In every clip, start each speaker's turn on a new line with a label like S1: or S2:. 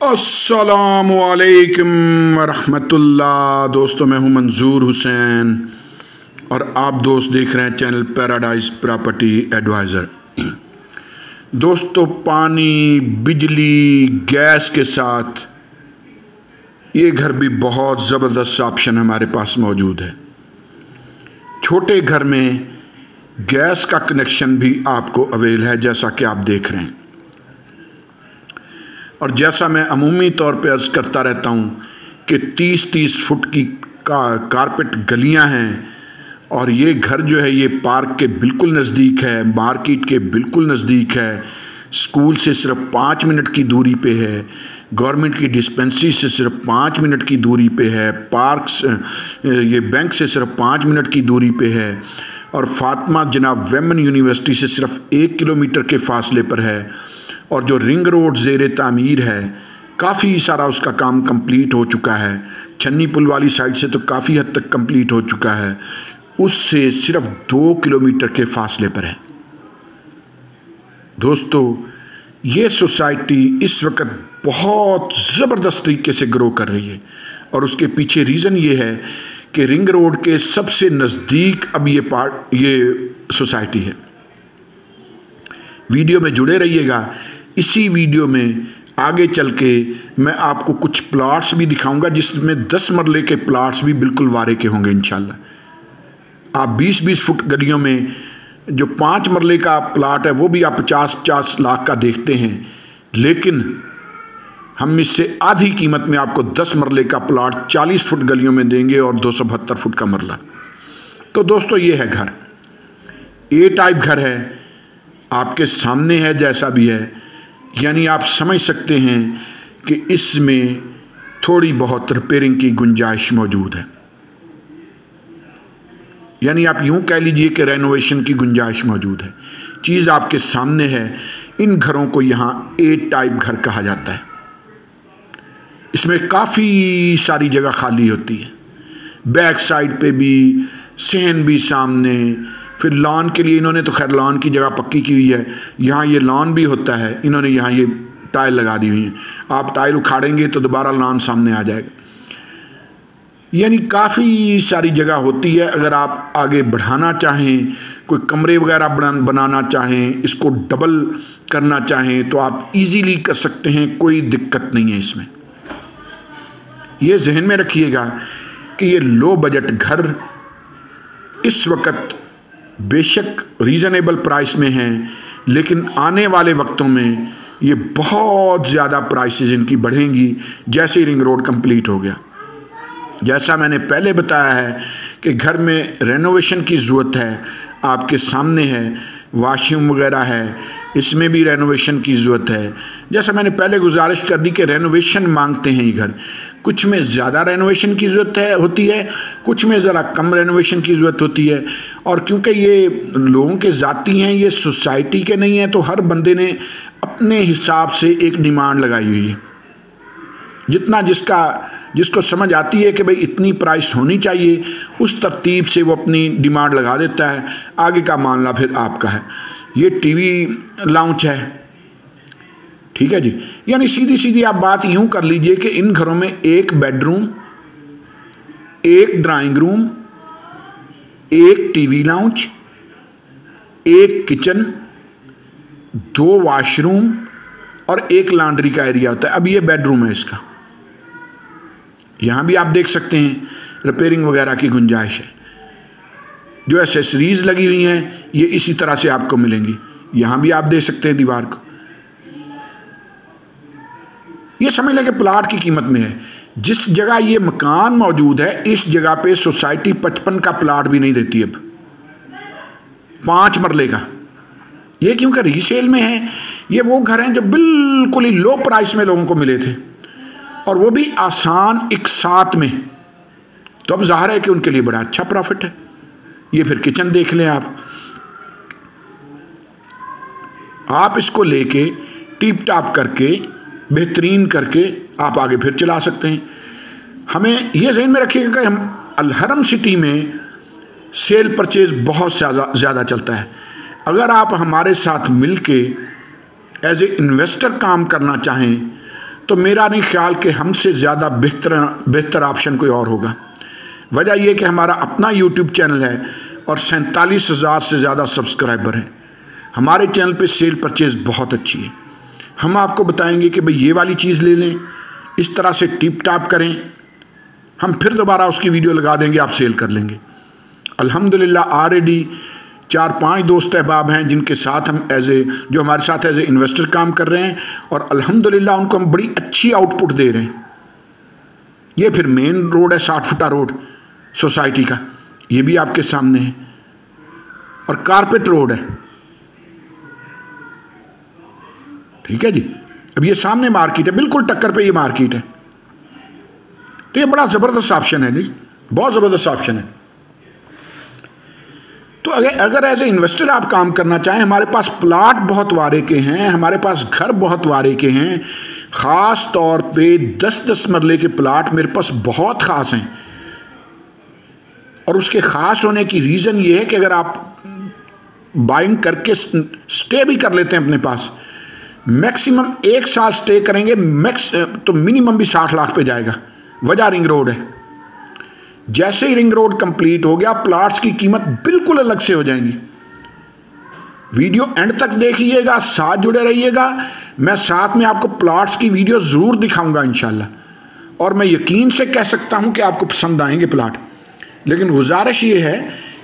S1: असलकम वरहमतुल्लाह। दोस्तों, मैं हूँ मंजूर हुसैन और आप दोस्त देख रहे हैं चैनल पैराडाइज प्रॉपर्टी एडवाइज़र। दोस्तों, पानी, बिजली, गैस के साथ ये घर भी बहुत ज़बरदस्त ऑप्शन हमारे पास मौजूद है। छोटे घर में गैस का कनेक्शन भी आपको अवेल है, जैसा कि आप देख रहे हैं। और जैसा मैं अमूमी तौर पे अर्ज़ करता रहता हूँ कि तीस तीस फुट की का, कारपेट गलियाँ हैं और ये घर जो है, ये पार्क के बिल्कुल नज़दीक है, मार्केट के बिल्कुल नज़दीक है। स्कूल से सिर्फ़ पाँच मिनट की दूरी पे है। गवर्नमेंट की डिस्पेंसरी से सिर्फ़ पाँच मिनट की दूरी पे है। पार्क्स ये बैंक से सिर्फ़ पाँच मिनट की दूरी पे है। और फातमा जनाब वेमन यूनिवर्सिटी से सिर्फ़ एक किलोमीटर के फासले पर है। और जो रिंग रोड जेर तामीर है, काफ़ी सारा उसका काम कंप्लीट हो चुका है। छन्नी पुल वाली साइड से तो काफ़ी हद तक कंप्लीट हो चुका है। उससे सिर्फ़ दो किलोमीटर के फासले पर है। दोस्तों, ये सोसाइटी इस वक्त बहुत ज़बरदस्त तरीके से ग्रो कर रही है। और उसके पीछे रीज़न ये है कि रिंग रोड के सबसे नज़दीक अब ये पार्ट ये सोसाइटी है। वीडियो में जुड़े रहिएगा इसी वीडियो में आगे चल के मैं आपको कुछ प्लाट्स भी दिखाऊँगा, जिसमें दस मरले के प्लाट्स भी बिल्कुल वारे के होंगे इन आप बीस बीस फुट गलियों में जो पाँच मरले का प्लाट है, वो भी आप पचास पचास लाख का देखते हैं। लेकिन हम इससे आधी कीमत में आपको दस मरले का प्लाट चालीस फुट गलियों में देंगे और दो सौ बहत्तर फुट का मरला। तो दोस्तों, ये है घर। ए टाइप घर है। आपके सामने है, जैसा भी है। यानी आप समझ सकते हैं कि इसमें थोड़ी बहुत रिपेयरिंग की गुंजाइश मौजूद है। यानी आप यूँ कह लीजिए कि रेनोवेशन की गुंजाइश मौजूद है। चीज़ आपके सामने है। इन घरों को यहाँ ए टाइप घर कहा जाता है। इसमें काफ़ी सारी जगह खाली होती है। बैक साइड पे भी, सहन भी सामने फिर लॉन के लिए इन्होंने तो खैर लॉन की जगह पक्की की हुई है। यहाँ ये लॉन भी होता है, इन्होंने यहाँ ये टाइल लगा दी हुई है। आप टाइल उखाड़ेंगे तो दोबारा लॉन सामने आ जाएगा। यानी काफ़ी सारी जगह होती है, अगर आप आगे बढ़ाना चाहें, कोई कमरे वगैरह बनाना चाहें, इसको डबल करना चाहें तो आप इजीली कर सकते हैं, कोई दिक्कत नहीं है इसमें। ये जहन में रखिएगा कि ये लो बजट घर इस वक्त बेशक रीज़नेबल प्राइस में हैं, लेकिन आने वाले वक्तों में ये बहुत ज़्यादा प्राइसेस इनकी बढ़ेंगी, जैसे ही रिंग रोड कंप्लीट हो गया। जैसा मैंने पहले बताया है कि घर में रेनोवेशन की ज़रूरत है, आपके सामने है वाशरूम वगैरह है इसमें भी रेनोवेशन की ज़रूरत है। जैसा मैंने पहले गुजारिश कर दी कि रेनोवेशन मांगते हैं ये घर कुछ में ज़्यादा रेनोवेशन की ज़रूरत है, होती है। कुछ में ज़रा कम रेनोवेशन की ज़रूरत होती है। और क्योंकि ये लोगों के ज़ाती हैं, ये सोसाइटी के नहीं हैं तो हर बंदे ने अपने हिसाब से एक डिमांड लगाई हुई है। जितना जिसका, जिसको समझ आती है कि भाई इतनी प्राइस होनी चाहिए, उस तरतीब से वो अपनी डिमांड लगा देता है। आगे का मामला फिर आपका है। ये टीवी लाउंच है। ठीक है जी? यानी सीधी सीधी आप बात यूँ कर लीजिए कि इन घरों में एक बेडरूम एक ड्राइंग रूम एक टीवी लाउंज एक किचन दो वॉशरूम और एक लॉन्ड्री का एरिया होता है। अब ये बेडरूम है इसका। यहाँ भी आप देख सकते हैं रिपेयरिंग वगैरह की गुंजाइश है। जो एसेसरीज लगी हुई हैं, ये इसी तरह से आपको मिलेंगी। यहाँ भी आप दे सकते हैं दीवार को। ये समझ लें कि प्लाट की कीमत में है। जिस जगह ये मकान मौजूद है, इस जगह पे सोसाइटी पचपन का प्लाट भी नहीं देती अब। पाँच मरले का। ये क्योंकि रीसेल में है? ये वो घर हैं जो बिल्कुल ही लो प्राइस में लोगों को मिले थे। और वो भी आसान एक साथ में। तो अब ज़ाहिर है कि उनके लिए बड़ा अच्छा प्रॉफिट है। ये फिर किचन देख लें आप। आप इसको लेके टीप टाप करके, बेहतरीन करके आप आगे फिर चला सकते हैं। हमें यह जहन में रखिएगा कि हम अलहरम सिटी में सेल परचेज बहुत ज़्यादा ज़्यादा चलता है। अगर आप हमारे साथ मिल के एज ए इन्वेस्टर काम करना चाहें तो मेरा नहीं ख्याल कि हमसे ज़्यादा बेहतर बेहतर ऑप्शन कोई और होगा। वजह यह कि हमारा अपना यूट्यूब चैनल है और सैंतालीस हज़ार से ज़्यादा सब्सक्राइबर हैं। हमारे चैनल पे सेल परचेज़ बहुत अच्छी है। हम आपको बताएँगे कि भाई ये वाली चीज़ ले लें, इस तरह से टिप टाप करें। हम फिर दोबारा उसकी वीडियो लगा देंगे, आप सेल कर लेंगे। अल्हम्दुलिल्लाह ऑलरेडी चार पाँच दोस्त अहबाब हैं, जिनके साथ हम एज ए जो हमारे साथ एज ए इन्वेस्टर काम कर रहे हैं और अल्हम्दुलिल्लाह उनको हम बड़ी अच्छी आउटपुट दे रहे हैं। ये फिर मेन रोड है, साठ फुटा रोड सोसाइटी का। ये भी आपके सामने है। और कारपेट रोड है। ठीक है जी? अब ये सामने मार्केट है। बिल्कुल टक्कर पे ये मार्केट है। तो ये बड़ा ज़बरदस्त ऑप्शन है जी। बहुत ज़बरदस्त ऑप्शन है। तो अगर अगर एज ए इन्वेस्टर आप काम करना चाहें, हमारे पास प्लाट बहुत वारे के हैं, हमारे पास घर बहुत वारे के हैं, ख़ास तौर पे दस दस मरले के प्लाट मेरे पास बहुत ख़ास हैं। और उसके ख़ास होने की रीज़न ये है कि अगर आप बाइंग करके स्टे भी कर लेते हैं अपने पास मैक्सिमम एक साल स्टे करेंगे मैक्स तो मिनिमम भी साठ लाख पे जाएगा। वजह रिंग रोड है। जैसे ही रिंग रोड कंप्लीट हो गया प्लाट्स की कीमत बिल्कुल अलग से हो जाएँगी। वीडियो एंड तक देखिएगा, साथ जुड़े रहिएगा। मैं साथ में आपको प्लाट्स की वीडियो ज़रूर दिखाऊँगा इनशाला और मैं यकीन से कह सकता हूँ कि आपको पसंद आएँगे प्लाट लेकिन गुजारिश ये है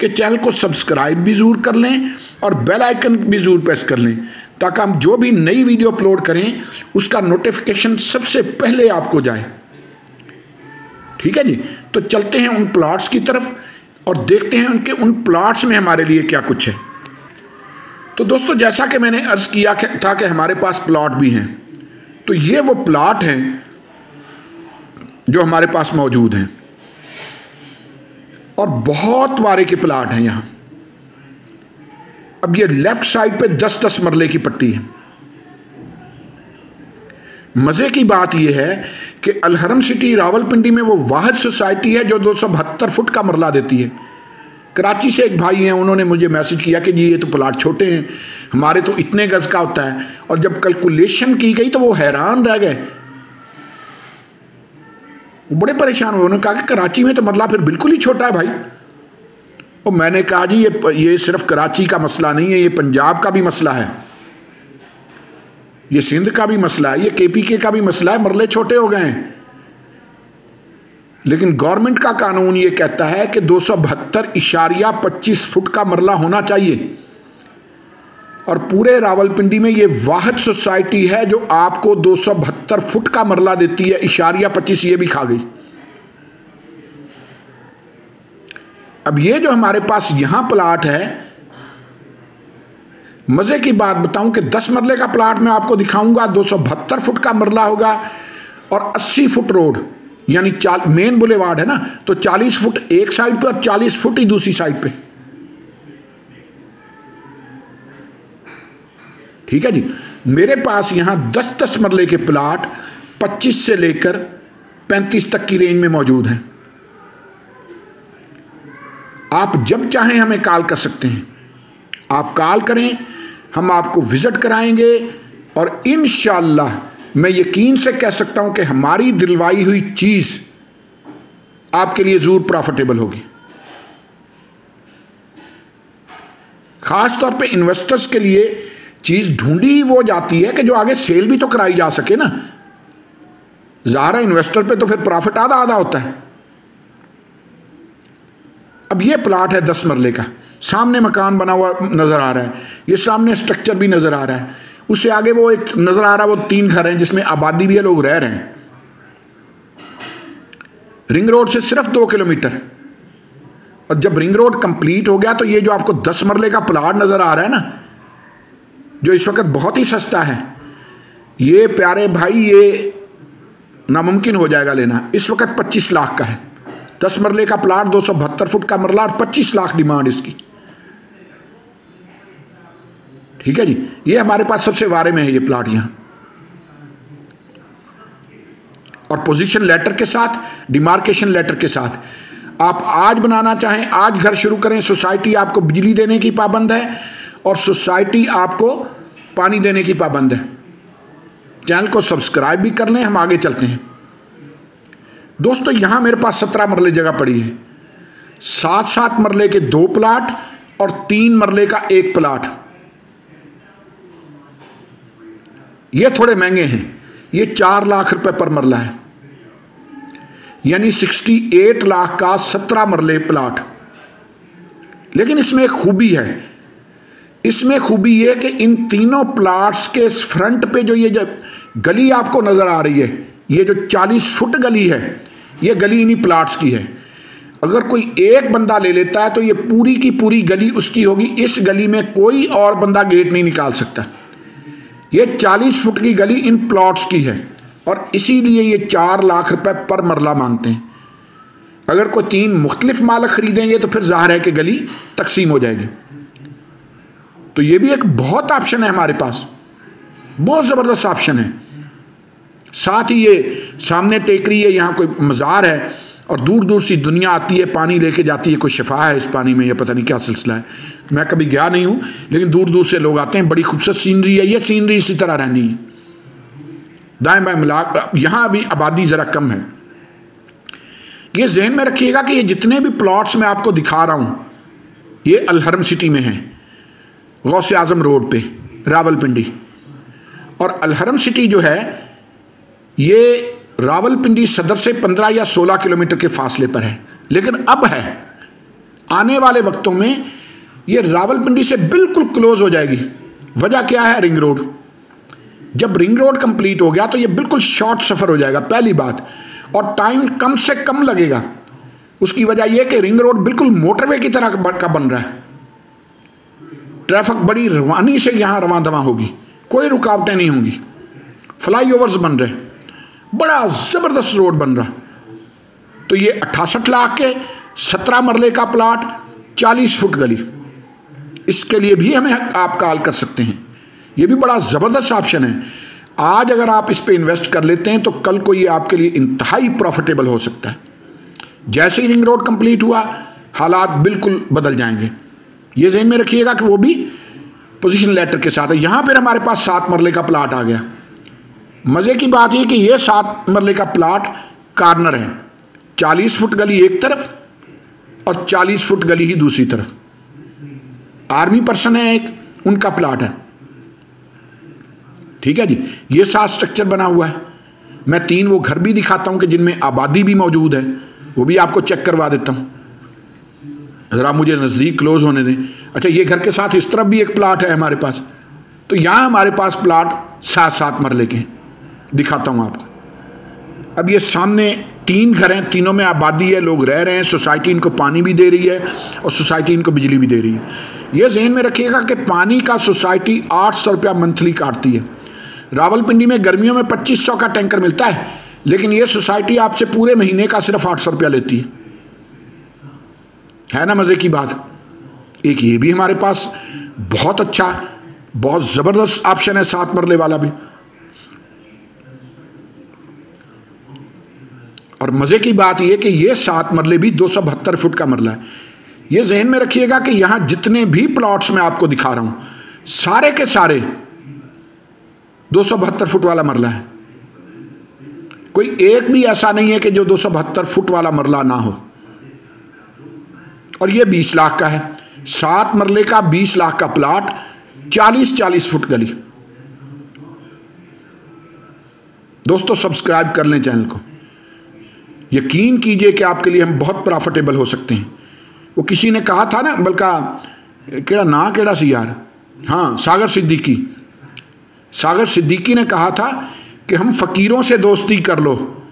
S1: कि चैनल को सब्सक्राइब भी ज़रूर कर लें और बेल आइकन भी ज़रूर प्रेस कर लें, ताकि हम जो भी नई वीडियो अपलोड करें, उसका नोटिफिकेशन सबसे पहले आपको जाए। ठीक है जी? तो चलते हैं उन प्लाट्स की तरफ़ और देखते हैं उनके, उन प्लाट्स में हमारे लिए क्या कुछ है। तो दोस्तों, जैसा कि मैंने अर्ज़ किया था कि हमारे पास प्लाट भी हैं तो ये वो प्लाट हैं जो हमारे पास मौजूद हैं। और बहुत वारे के प्लाट हैं यहाँ। अब ये लेफ़्ट साइड पे दस दस मरले की पट्टी है। मज़े की बात यह है कि अलहरम सिटी रावलपिंडी में वो वाहद सोसाइटी है जो दो सौ बहत्तर फुट का मरला देती है। कराची से एक भाई हैं, उन्होंने मुझे मैसेज किया कि जी, ये तो प्लाट छोटे हैं, हमारे तो इतने गज़ का होता है। और जब कैलकुलेशन की गई तो वो हैरान रह गए। बड़े परेशान हुए। उन्होंने कहा कि कराची में तो मरला फिर बिल्कुल ही छोटा है भाई। और मैंने कहा जी, ये ये सिर्फ़ कराची का मसला नहीं है, ये पंजाब का भी मसला है। ये सिंध का भी मसला है, ये केपीके का भी मसला है, मरले छोटे हो गए हैं। लेकिन गवर्नमेंट का कानून ये कहता है कि दो सौ बहत्तर इशारिया पच्चीस फुट का मरला होना चाहिए। और पूरे रावलपिंडी में ये वाहद सोसाइटी है जो आपको दो सौ बहत्तर फुट का मरला देती है। इशारिया पच्चीस ये भी खा गई। अब ये जो हमारे पास यहाँ प्लाट है, मज़े की बात बताऊँ कि दस मरले का प्लाट मैं आपको दिखाऊँगा, दो सौ बहत्तर फुट का मरला होगा और अस्सी फुट रोड, यानी मेन बुलेवार्ड है ना तो चालीस फुट एक साइड पे और चालीस फुट ही दूसरी साइड पे। ठीक है जी? मेरे पास यहाँ दस दस मरले के प्लाट पच्चीस से लेकर पैंतीस तक की रेंज में मौजूद हैं। आप जब चाहें हमें कॉल कर सकते हैं। आप कॉल करें, हम आपको विज़िट कराएँगे और इन मैं यकीन से कह सकता हूँ कि हमारी दिलवाई हुई चीज़ आपके लिए ज़रूर प्रॉफिटेबल होगी। खास तौर पे इन्वेस्टर्स के लिए चीज़ ढूंढी वो जाती है कि जो आगे सेल भी तो कराई जा सके ना। ज़ाहिर इन्वेस्टर पे तो फिर प्रॉफिट आधा आधा होता है। अब ये प्लाट है दस मरले का। सामने मकान बना हुआ नज़र आ रहा है। ये सामने स्ट्रक्चर भी नज़र आ रहा है। उससे आगे वो एक नज़र आ रहा है, वो तीन घर हैं, जिसमें आबादी भी है, लोग रह रहे हैं। रिंग रोड से सिर्फ़ दो किलोमीटर। और जब रिंग रोड कंप्लीट हो गया तो ये जो आपको दस मरले का प्लाट नज़र आ रहा है ना जो इस वक्त बहुत ही सस्ता है। ये प्यारे भाई, ये नामुमकिन हो जाएगा लेना। इस वक्त पच्चीस लाख का है। दस मरले का प्लाट, दो सौ बहत्तर फुट का मरला और पच्चीस लाख डिमांड इसकी। ठीक है जी? ये हमारे पास सबसे वारे में है ये प्लाट यहाँ। और पोजीशन लेटर के साथ डिमार्केशन लेटर के साथ। आप आज बनाना चाहें, आज घर शुरू करें सोसाइटी आपको बिजली देने की पाबंद है। और सोसाइटी आपको पानी देने की पाबंद है। चैनल को सब्सक्राइब भी कर लें, हम आगे चलते हैं। दोस्तों, यहाँ मेरे पास सत्रह मरले जगह पड़ी है। सात सात मरले के दो प्लाट और तीन मरले का एक प्लाट। ये थोड़े महँगे हैं। ये चार लाख रुपए पर मरला है। यानी सिक्सटी एट लाख का सत्रह मरले प्लाट। लेकिन इसमें एक खूबी है। इसमें खूबी ये कि इन तीनों प्लाट्स के फ्रंट पे जो ये जब गली आपको नज़र आ रही है, ये जो 40 फुट गली है, ये गली इन्हीं प्लाट्स की है। अगर कोई एक बंदा ले लेता है तो ये पूरी की पूरी गली उसकी होगी। इस गली में कोई और बंदा गेट नहीं निकाल सकता। ये 40 फुट की गली इन प्लॉट्स की है और इसीलिए ये चार लाख रुपए पर मरला मांगते हैं। अगर कोई तीन मुख्तलिफ़ मालक खरीदेंगे तो फिर ज़ाहिर है कि गली तकसीम हो जाएगी। तो ये भी एक बहुत ऑप्शन है हमारे पास। बहुत ज़बरदस्त ऑप्शन है। साथ ही ये सामने टेकरी है, यहाँ कोई मज़ार है और दूर दूर सी दुनिया आती है, पानी लेके जाती है, कोई शफा है इस पानी में, या पता नहीं क्या सिलसिला है। मैं कभी गया नहीं हूँ, लेकिन दूर दूर से लोग आते हैं, बड़ी खूबसूरत सीनरी है, ये सीनरी इसी तरह रहनी है। दाएँ बाएँ मिला, यहाँ अभी आबादी ज़रा कम है। ये जहन में रखिएगा कि ये जितने भी प्लॉट्स मैं आपको दिखा रहा हूँ, ये अलहरम सिटी में हैं। गौसे आज़म रोड पे, रावलपिंडी। और अलहरम सिटी जो है, ये रावलपिंडी सदर से 15 या 16 किलोमीटर के फासले पर है। लेकिन अब है, आने वाले वक्तों में ये रावलपिंडी से बिल्कुल क्लोज हो जाएगी। वजह क्या है रिंग रोड? जब रिंग रोड कंप्लीट हो गया तो ये बिल्कुल शॉर्ट सफ़र हो जाएगा, पहली बात। और टाइम कम से कम लगेगा। उसकी वजह यह कि रिंग रोड बिल्कुल मोटरवे की तरह का बन रहा है। ट्रैफ़िक बड़ी रवानी से यहाँ रवा दवा होगी। कोई रुकावटें नहीं होंगी। फ्लाई ओवर्स बन रहे बड़ा ज़बरदस्त रोड बन रहा। तो ये अट्ठासठ लाख के सत्रह मरले का प्लाट, चालीस फुट गली। इसके लिए भी हमें आप कॉल कर सकते हैं। ये भी बड़ा ज़बरदस्त ऑप्शन है। आज अगर आप इस पर इन्वेस्ट कर लेते हैं तो कल को ये आपके लिए इंतहाई प्रॉफिटेबल हो सकता है। जैसे ही रिंग रोड कंप्लीट हुआ, हालात बिल्कुल बदल जाएँगे। ये जहन में रखिएगा कि वो भी पोजीशन लेटर के साथ है। यहाँ पर हमारे पास सात मरले का प्लाट आ गया। मज़े की बात यह कि ये सात मरले का प्लाट कार्नर है। चालीस फुट गली एक तरफ़ और चालीस फुट गली ही दूसरी तरफ़। आर्मी पर्सन है एक, उनका प्लाट है। ठीक है जी? ये सात स्ट्रक्चर बना हुआ है। मैं तीन वो घर भी दिखाता हूँ कि जिनमें आबादी भी मौजूद है। वो भी आपको चेक करवा देता हूँ। ज़रा मुझे नज़दीक क्लोज होने दें। अच्छा ये घर के साथ इस तरफ़ भी एक प्लाट है हमारे पास। तो यहाँ हमारे पास प्लाट सात सात मरले के हैं। दिखाता हूँ आपको। अब ये सामने तीन घर हैं। तीनों में आबादी है, लोग रह रहे हैं। सोसाइटी इनको पानी भी दे रही है और सोसाइटी इनको बिजली भी दे रही है। ये जहन में रखिएगा कि पानी का सोसाइटी आठ सौ रुपया मंथली काटती है। रावलपिंडी में गर्मियों में पच्चीस सौ का टैंकर मिलता है, लेकिन ये सोसाइटी आपसे पूरे महीने का सिर्फ़ आठ सौ रुपया लेती है। है ना मज़े की बात? एक ये भी हमारे पास बहुत अच्छा बहुत ज़बरदस्त ऑप्शन है सात मरले वाला भी। और मज़े की बात यह कि यह सात मरले भी दो सौ बहत्तर फुट का मरला है। ये जहन में रखिएगा कि यहाँ जितने भी प्लॉट्स मैं आपको दिखा रहा हूँ, सारे के सारे दो सौ बहत्तर फुट वाला मरला है। कोई एक भी ऐसा नहीं है कि जो दो सौ बहत्तर फुट वाला मरला ना हो। और ये बीस लाख का है। सात मरले का बीस लाख का प्लाट, चालीस चालीस फुट गली। दोस्तों, सब्सक्राइब कर लें चैनल को। यकीन कीजिए कि आपके लिए हम बहुत प्रॉफिटेबल हो सकते हैं। वो किसी ने कहा था ना, बल्कि, केड़ा ना, केड़ा सी यार हाँ सागर सिद्दीकी। सागर सिद्दीकी ने कहा था कि हम फ़कीरों से दोस्ती कर लो,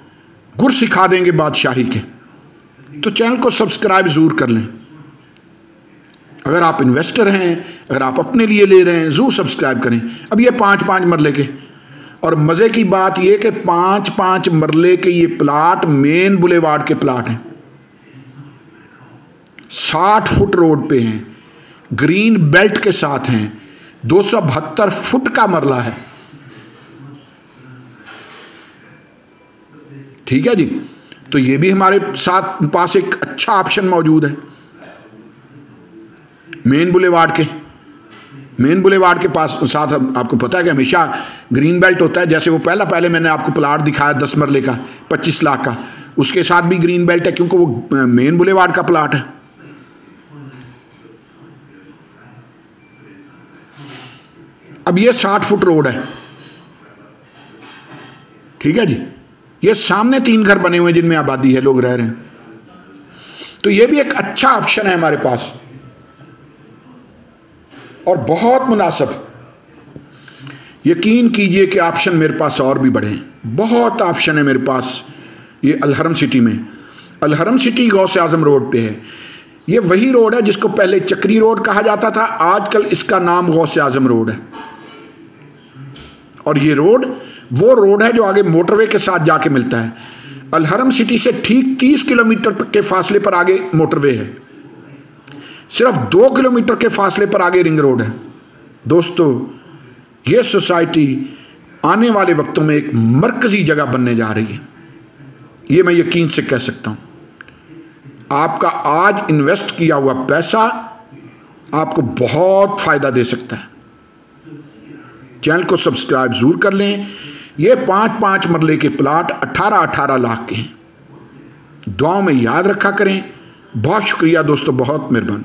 S1: गुर सिखा देंगे बादशाही के। तो चैनल को सब्सक्राइब ज़रूर कर लें। अगर आप इन्वेस्टर हैं, अगर आप अपने लिए ले रहे हैं, ज़रूर सब्सक्राइब करें। अब ये पाँच पाँच मरले के। और मज़े की बात यह कि पाँच पाँच मरले के ये प्लाट, मेन बुलेवार्ड के प्लाट हैं। साठ फुट रोड पे हैं। ग्रीन बेल्ट के साथ हैं। दो सौ बहत्तर फुट का मरला है। ठीक है जी? तो ये भी हमारे साथ पास एक अच्छा ऑप्शन मौजूद है। मेन बुलेवार्ड के। मेन बुलेवार्ड के पास साथ आपको पता है कि हमेशा ग्रीन बेल्ट होता है। जैसे वो पहला, पहले मैंने आपको प्लाट दिखाया, दस मरले का, पच्चीस लाख का। उसके साथ भी ग्रीन बेल्ट है क्योंकि वो मेन बुलेवार्ड का प्लाट है। अब ये साठ फुट रोड है। ठीक है जी? ये सामने तीन घर बने हुए जिनमें आबादी है, लोग रह रहे हैं। तो ये भी एक अच्छा ऑप्शन है हमारे पास। और बहुत मुनासिब। यकीन कीजिए कि ऑप्शन मेरे पास और भी बढ़े बहुत ऑप्शन है मेरे पास ये अलहरम सिटी में। अलहरम सिटी गौ से आज़म रोड पे है। ये वही रोड है जिसको पहले चक्री रोड कहा जाता था। आजकल इसका नाम गौ से आज़म रोड है। और ये रोड, वो रोड है जो आगे मोटरवे के साथ जाके मिलता है। अलहरम सिटी से ठीक 30 किलोमीटर के फासले पर आगे मोटरवे है। सिर्फ़ दो किलोमीटर के फासले पर आगे रिंग रोड है। दोस्तों, ये सोसाइटी आने वाले वक्तों में एक मरकजी जगह बनने जा रही है। ये मैं यकीन से कह सकता हूँ। आपका आज इन्वेस्ट किया हुआ पैसा आपको बहुत फ़ायदा दे सकता है। चैनल को सब्सक्राइब ज़रूर कर लें। ये पाँच पाँच मरले के प्लाट अठारह अठारह लाख के हैं। दुआओं में याद रखा करें। बहुत शुक्रिया दोस्तों, बहुत मेहरबानी।